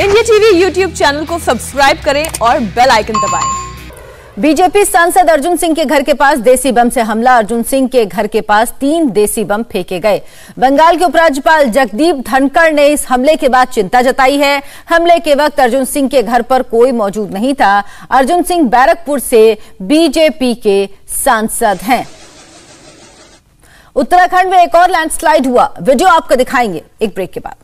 India TV YouTube channel को subscribe करें और बेल आइकन दबाएँ। बीजेपी सांसद अर्जुन सिंह के घर के पास देसी बम से हमला। अर्जुन सिंह के घर के पास तीन देसी बम फेंके गए। बंगाल के उपराज्यपाल जगदीप धनखड़ ने इस हमले के बाद चिंता जताई है। हमले के वक्त अर्जुन सिंह के घर पर कोई मौजूद नहीं था। अर्जुन सिंह बैरकपुर से बीजेपी के सांसद हैं। उत्तराखंड में एक और लैंडस्लाइड हुआ। वीडियो आपको दिखाएँगे एक ब्रेक के बाद।